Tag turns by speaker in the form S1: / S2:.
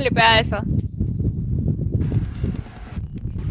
S1: flipea eso.